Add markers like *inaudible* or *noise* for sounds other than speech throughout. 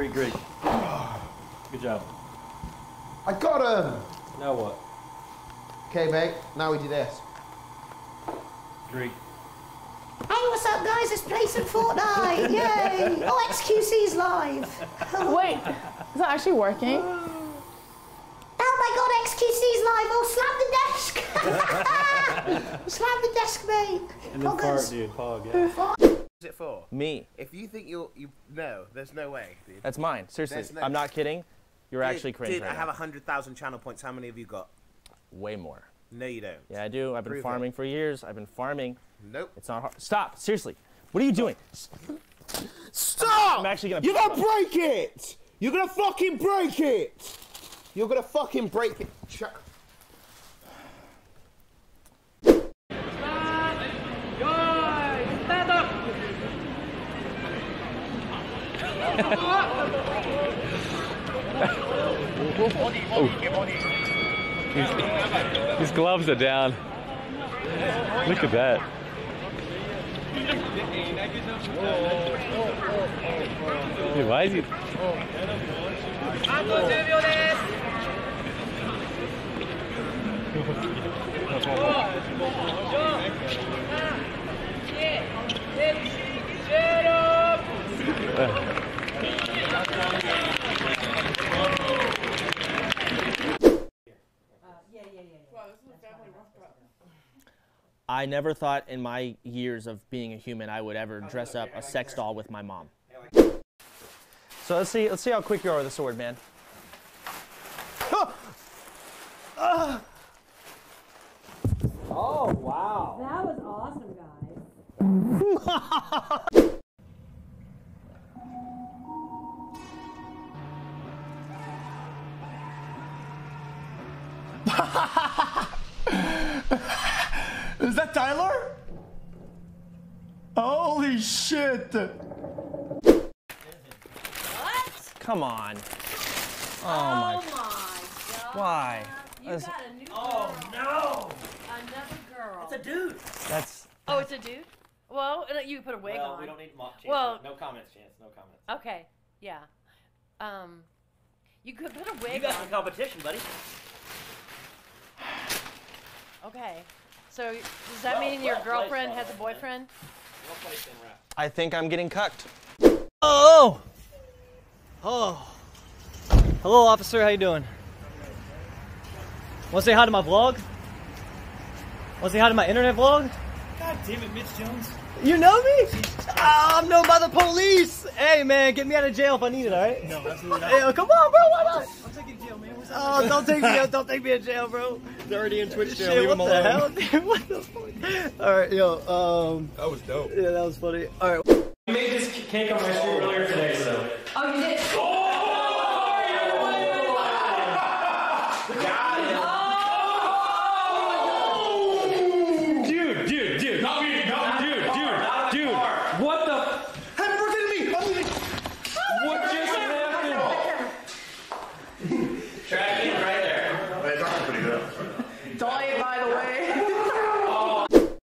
Great, great. Good job. I got him! Now what? Okay, mate, now we do this. Great. Hey, what's up, guys? Let's play some Fortnite! *laughs* Yay! Oh, XQC's live! *laughs* Wait, is that actually working? Oh my god, XQC's live! Oh, slam the desk! *laughs* slam the desk, mate! And then Poggers. fart, dude. Pog, yeah. It for? Me. If you think you'll, you no, there's no way, dude. That's mine. Seriously. No- I'm not kidding. You're actually dude, cringe Dude, right I have a hundred thousand channel points. How many have you got? Way more. No, you don't. Yeah, I do. I've been Prove it. farming for years. I've been farming. Nope. It's not hard. Stop. Seriously. What are you doing? Stop! I'm actually gonna- You're gonna break it! You're gonna fucking break it! You're gonna fucking break it. Ch- His gloves are down. Look at that. Why is he? I never thought in my years of being a human I would ever dress up a sex doll with my mom. So let's see. Let's see how quick you are with a sword, man. *laughs* Oh, wow. That was awesome, guys. *laughs* Is that Tyler? Holy shit! What? Come on. Oh, Oh my. my god. Why? You That's- got a new Oh no! Another girl. It's a dude. That's. oh, it's a dude? Well, uh, you put a wig Well, on. we don't need mock chance. Well- no comments, chance. No comments. Okay, yeah. Um, you could put a wig You got on. some competition, buddy. Okay. So does that Well- mean your well placed, girlfriend has a boyfriend? Well placed in rap. I think I'm getting cucked. Oh! Oh. Hello, officer. How you doing? Want to say hi to my vlog? Want to say hi to my internet vlog? God damn it, Mitch Jones. You know me? Ah, I'm known by the police. Hey, man, get me out of jail if I need it. All right? No, absolutely not. Hey, oh, come on, bro. Why not? I'm taking jail, man. What's up? Oh, don't take me. Don't take me in jail, bro. They're already in Twitch jail. Shit, Leave what them the alone. hell, dude? *laughs* What the fuck? All right, yo. Um. That was dope. Yeah, that was funny. All right. I made this cake on my street earlier today, so. Oh, you did. Dude, dude, dude. Not me, not dude, dude, dude. What the? Happy birthday to me! I'm leaving. What just happened? Tracking right there. It's actually pretty good. by the way.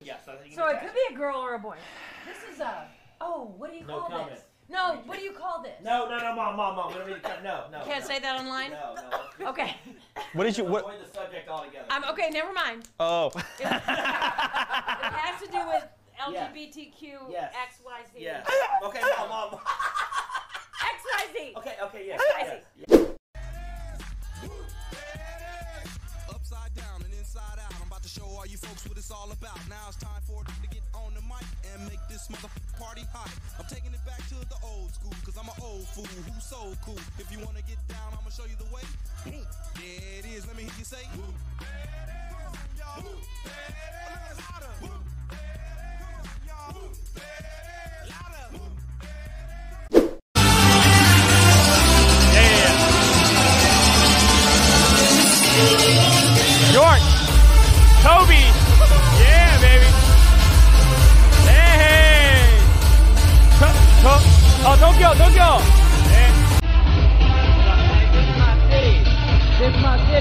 Yes, I think you So can it could be a girl or a boy. This is a. Oh, what do you No call comment. this? No, what do you call this? No, no, no, mom, mom, mom. We don't need to cut. No, no. Can't no. say that online. No, no. Okay. What did you? What? Avoid the subject altogether. I'm okay. Never mind. Oh. It *laughs* has to do with LGBTQ Yes. X Y Z. Yes. Okay, mom, mom. X Y Z. Okay, okay, yes. I yes. Show all you folks what it's all about. Now it's time for it to get on the mic and make this motherfucking party hot. I'm taking it back to the old school, cause I'm an old fool who's so cool. If you wanna get down, I'ma show you the way. There it is, let me hear you say. York.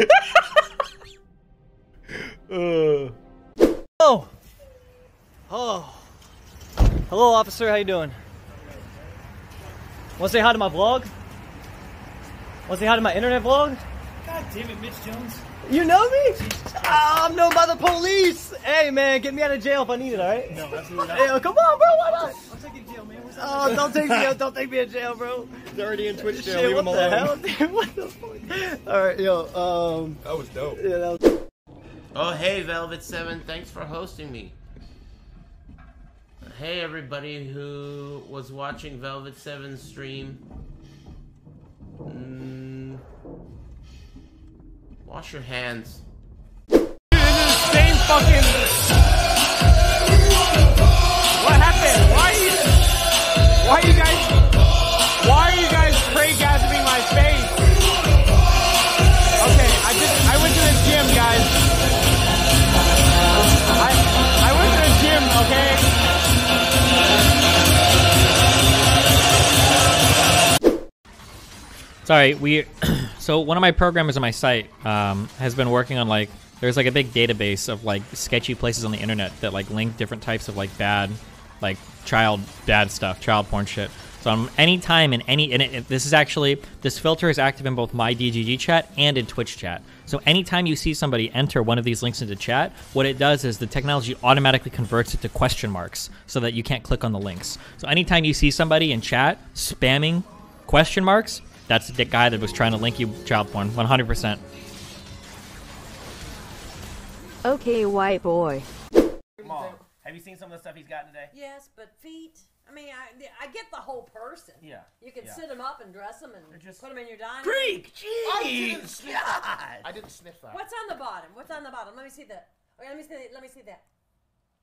*laughs* Oh. Oh. Hello, officer. How you doing? Want to say hi to my vlog? Want to say hi to my internet vlog? God damn it, Mitch Jones. You know me? Ah, I'm known by the police. Hey, man, get me out of jail if I need it, all right? No, absolutely not. Hey, oh, come on, bro. Why not? I'll take you to jail, man. Oh, don't take me, don't take me to jail, bro. He's already in Twitch jail. Shit, Leave what him the alone. hell? *laughs* Dude, what the fuck? All right, yo. Um. That was dope. Yeah, that was. Oh, hey, Velvet Seven, thanks for hosting me. Hey, everybody who was watching Velvet Seven's stream. Mm, wash your hands. Same fucking. Sorry, we. *clears throat* so one of my programmers on my site um, has been working on like there's like a big database of like sketchy places on the internet that like link different types of like bad, like child bad stuff, child porn shit. So um, anytime in any and it, it- this is actually this filter is active in both my DGG chat and in Twitch chat. So anytime you see somebody enter one of these links into chat, what it does is the technology automatically converts it to question marks so that you can't click on the links. So anytime you see somebody in chat spamming question marks, that's the guy that was trying to link you child porn, 100%. Okay, white boy. Mom, have you seen some of the stuff he's gotten today? Yes, but feet. I mean, I, I get the whole person. Yeah, You can yeah. sit them up and dress them and just put them in your dining Greek, room. I didn't sniff that. I didn't sniff that. What's on the bottom? What's on the bottom? Let me see that. Okay, let me see. Let me see that.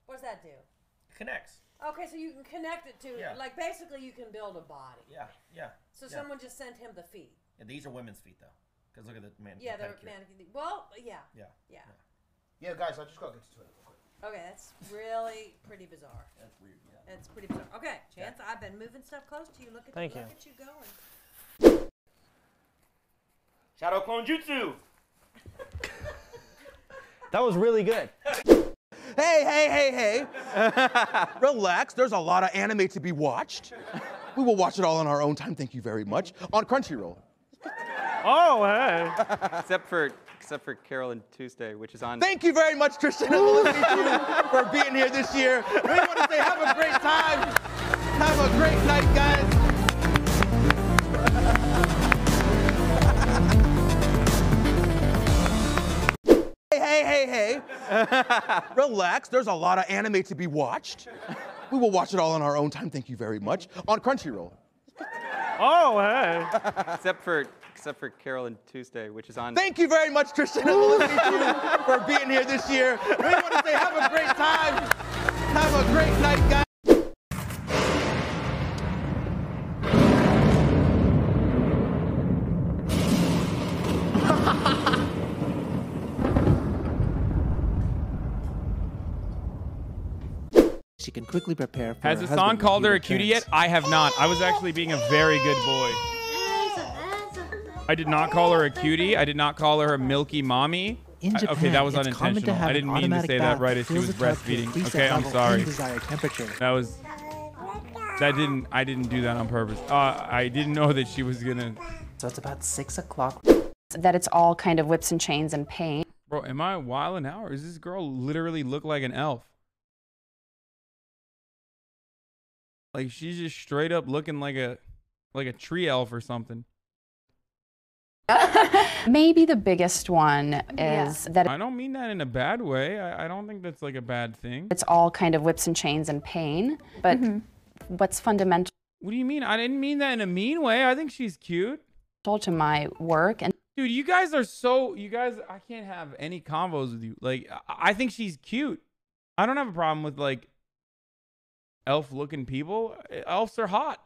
What does that do? It Connects. Okay, so you can connect it to Yeah. like basically you can build a body. Yeah, yeah. So yeah. someone just sent him the feet. Yeah, these are women's feet though. Because look at the man. Yeah, the they're pedicure. mannequin. Well, yeah. Yeah. Yeah. Yeah, guys, I just got to get to the toilet real quick. Okay, that's really pretty bizarre. That's weird. Yeah. That's pretty bizarre. Okay, Chance, I've been moving stuff close to you. Look at Thank you. you. Look at you going. Shadow Clone Jutsu. That was really good. *laughs* Hey, hey, hey, hey. *laughs* Relax. There's a lot of anime to be watched. We will watch it all on our own time. Thank you very much. On Crunchyroll. Oh, hey. *laughs* except for except for Carole and Tuesday, which is on. Thank you very much, Tristan and Melissa, *laughs* for being here this year. We want to say have a great time. Have a great night, guys. Hey, hey, hey, *laughs* hey. Relax. There's a lot of anime to be watched. We will watch it all on our own time. Thank you very much. On Crunchyroll. Oh, hey. *laughs* except for except for Carole and Tuesday, which is on. Thank you very much, Tristan and Melissa, for being here this year. We want to say have a great time. Have a great night, guys. Can quickly prepare for Has her the song called her a cutie returns. yet? I have not. I was actually being a very good boy. I did not call her a cutie. I did not call her a milky mommy. In I- okay, that was it's common to unintentional. I didn't mean to say that right that as she was the tub to a breastfeeding. Okay, I'm sorry. temperature. That was. That didn't. I didn't do that on purpose. Uh, I didn't know that she was gonna. So it's about six o'clock. That it's all kind of whips and chains and pain. Bro, am I wilding out, or does this girl literally look like an elf? Like she's just straight up looking like a, like a tree elf or something. *laughs* Maybe the biggest one is that I don't mean that in a bad way. I, I don't think that's like a bad thing. it's all kind of whips and chains and pain. But mm-hmm. what's fundamental What do you mean? I didn't mean that in a mean way. I think she's cute. to my work and Dude, you guys are so you guys I can't have any convos with you. Like I, I think she's cute. I don't have a problem with like elf looking people. Uh, elves are hot.